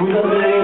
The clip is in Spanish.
Muchas gracias.